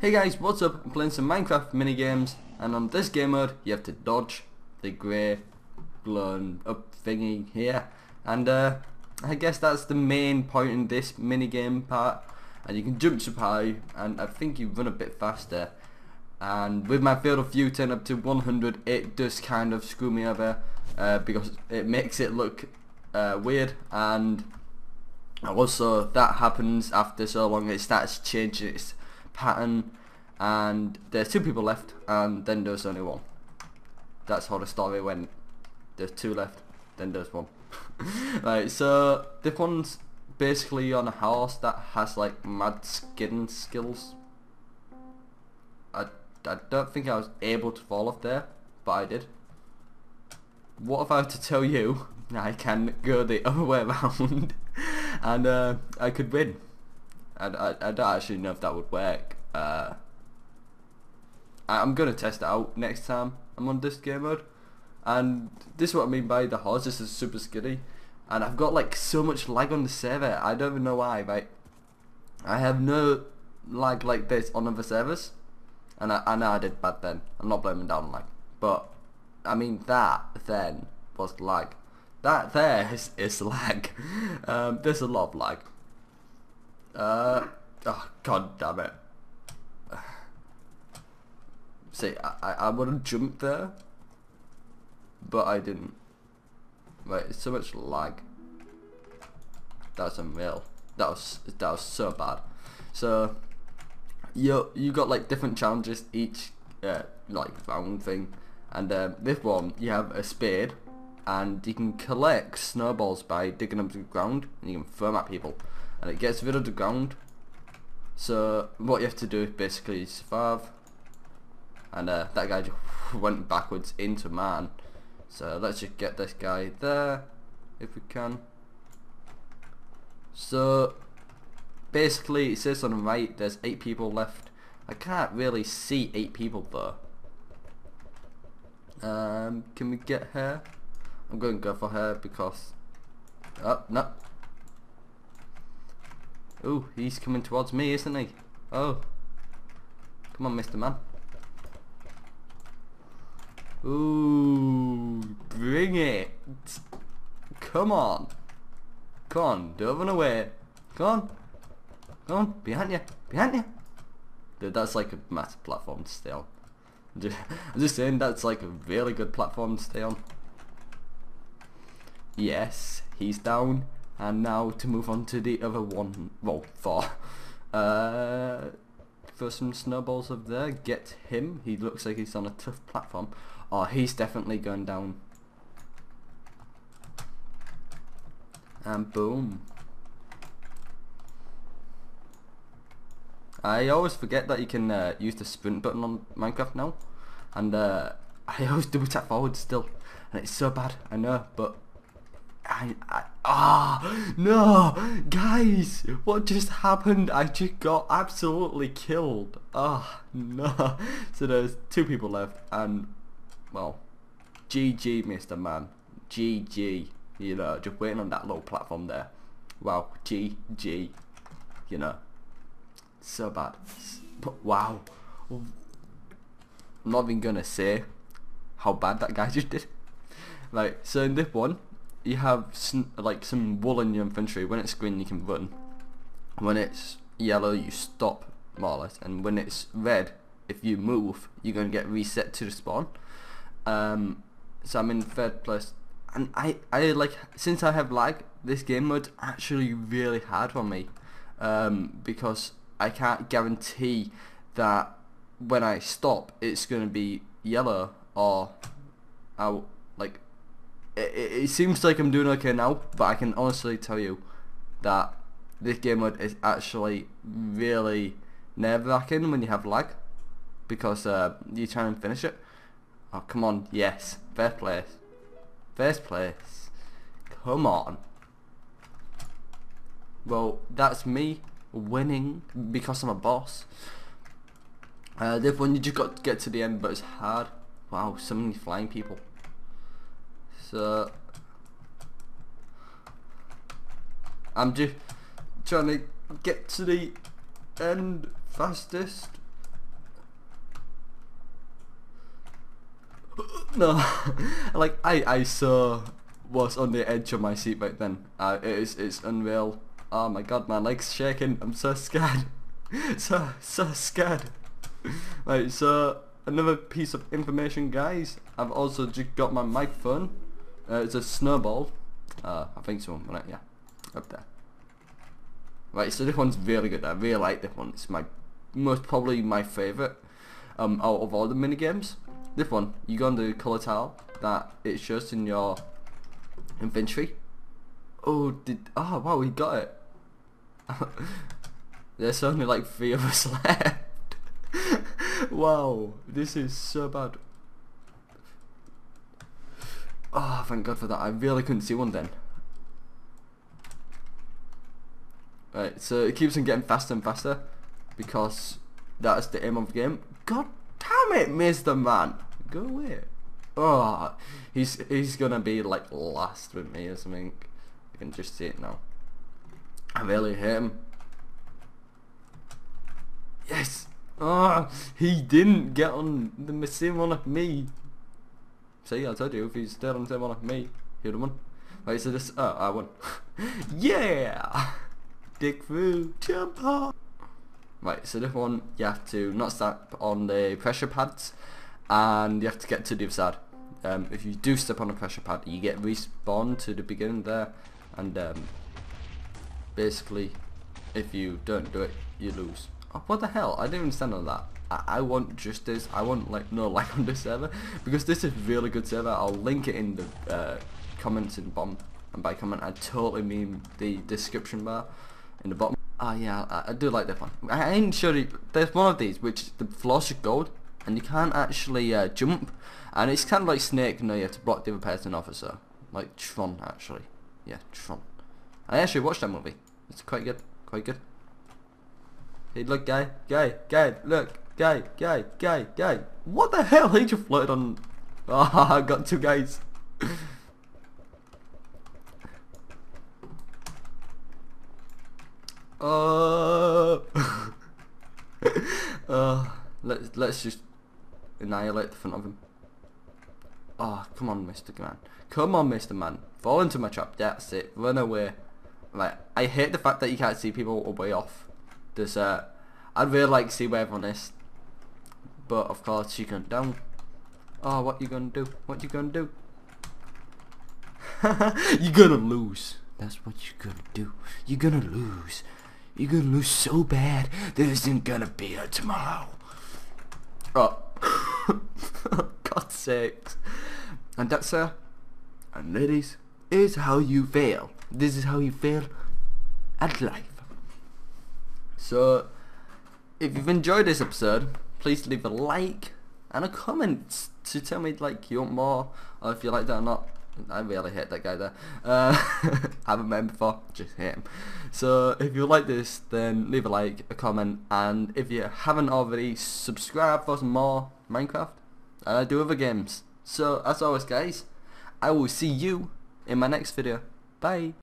Hey guys, what's up? I'm playing some Minecraft mini games, and on this game mode, you have to dodge the grey glowing up thingy here, and uh, I guess that's the main point in this mini game part. And you can jump super high, and I think you run a bit faster. And with my field of view turned up to 100, it does kind of screw me over uh, because it makes it look uh, weird, and also that happens after so long it starts changing its pattern and there's two people left and then there's only one. That's how the story went. There's two left, then there's one. right, so this one's basically on a horse that has like mad skidding skills. I, I don't think I was able to fall off there, but I did. What if I were to tell you I can go the other way around and uh, I could win? I, I don't actually know if that would work. Uh, I, I'm gonna test it out next time I'm on this game mode. And this is what I mean by the horse. This is super skiddy, and I've got like so much lag on the server. I don't even know why. Right, I have no lag like this on other servers, and I, I know I did bad then. I'm not blaming down lag, but I mean that then was lag. That there is, is lag. Um, there's a lot of lag. Uh, oh god damn it. See, I, I would have jumped there, but I didn't. Wait, it's so much lag. That's unreal. That was that was so bad. So, you you got like different challenges each uh, like round thing, and uh, this one you have a spade, and you can collect snowballs by digging up the ground, and you can throw them at people, and it gets rid of the ground. So what you have to do is basically survive. And uh, that guy just went backwards into man. So let's just get this guy there if we can. So basically it says on the right there's eight people left. I can't really see eight people though. Um, can we get her? I'm going to go for her because oh no oh he's coming towards me isn't he oh come on Mr. Man Ooh, bring it. Come on. Come on, don't run away. Come on. Come on, behind you. Behind you. Dude, that's like a massive platform to stay on. I'm just saying that's like a really good platform to stay on. Yes, he's down. And now to move on to the other one. Well, four. Uh, throw some snowballs up there. Get him. He looks like he's on a tough platform. Oh, he's definitely going down. And boom. I always forget that you can uh, use the sprint button on Minecraft now. And uh, I always double tap forward still. And it's so bad, I know, but I, I ah no guys what just happened I just got absolutely killed ah oh, no so there's two people left and well, GG, Mr. Man. GG. You know, just waiting on that little platform there. Wow, GG. You know, so bad. Wow. I'm not even gonna say how bad that guy just did. Like, so in this one, you have like some wool in your inventory. When it's green, you can run. When it's yellow, you stop more less. And when it's red, if you move, you're gonna get reset to the spawn. Um, so I'm in third place, and I I like since I have lag, this game mode actually really hard for me, um, because I can't guarantee that when I stop, it's gonna be yellow or I'll like. It, it seems like I'm doing okay now, but I can honestly tell you that this game mode is actually really nerve-wracking when you have lag because uh, you try and finish it Oh, come on. Yes. First place. First place. Come on. Well, that's me winning because I'm a boss. Uh, this one you just got to get to the end, but it's hard. Wow, so many flying people. So I'm just trying to get to the end fastest. No, like I, I saw was on the edge of my seat back then. Uh, it is, it's unreal. Oh my god, my legs shaking. I'm so scared. so, so scared. right, so another piece of information, guys. I've also just got my microphone. Uh, it's a snowball. Uh, I think so. Right, yeah, up there. Right, so this one's really good. I really like this one. It's my most probably my favourite um, out of all the mini games. This one, you go on the colour tile that it shows in your inventory. Oh, did oh wow, we got it. There's only like three of us left. wow, this is so bad. Oh, thank God for that. I really couldn't see one then. Right, so it keeps on getting faster and faster because that's the aim of the game. God damn it, Mr. Man! Go away. Oh, he's he's gonna be like last with me or something. You can just see it now. I really hate him. Yes! Oh, he didn't get on the same one of me. See, I told you, if he's still on the same one of me, he'd have won. Right, so this, oh, I won. yeah! Dick through, jump up! Right, so this one, you have to not step on the pressure pads, and you have to get to the other side. Um, if you do step on a pressure pad, you get respawned to the beginning there, and um, basically, if you don't do it, you lose. Oh, what the hell? I didn't understand all that. I, I want justice. I want like no like on this server because this is really good server. I'll link it in the uh, comments in bottom, and by comment I totally mean the description bar in the bottom. Ah, yeah, I, I, do like that one. I ain't sure there's one of these which the floors are gold and you can't actually uh, jump and it's kind of like Snake, know, you have to block the other person off so like Tron actually. Yeah, Tron. I actually watched that movie. It's quite good, quite good. Hey, look, guy, guy, guy, look, guy, guy, guy, guy. What the hell? He just floated on. Ah, oh, I got two guys. Uh, uh, let's let's just annihilate the front of him. Oh, come on, Mr. Man. Come on, Mr. Man. Fall into my trap. That's it. Run away. Like, I hate the fact that you can't see people way off. There's, uh, I'd really like to see where everyone is. But, of course, you can down. Oh, what you gonna do? What you gonna do? you're gonna lose. That's what you're gonna do. You're gonna lose. You're gonna lose so bad, there isn't gonna be a tomorrow. Oh. God's sakes. And that's, uh, and ladies, is how you fail. This is how you fail at life. So, if you've enjoyed this episode, please leave a like and a comment to tell me like you want more or if you like that or not. I really hate that guy there. Uh, haven't met him before, just hate him. So if you like this, then leave a like, a comment, and if you haven't already, subscribe for some more Minecraft. And I do other games. So as always guys, I will see you in my next video. Bye.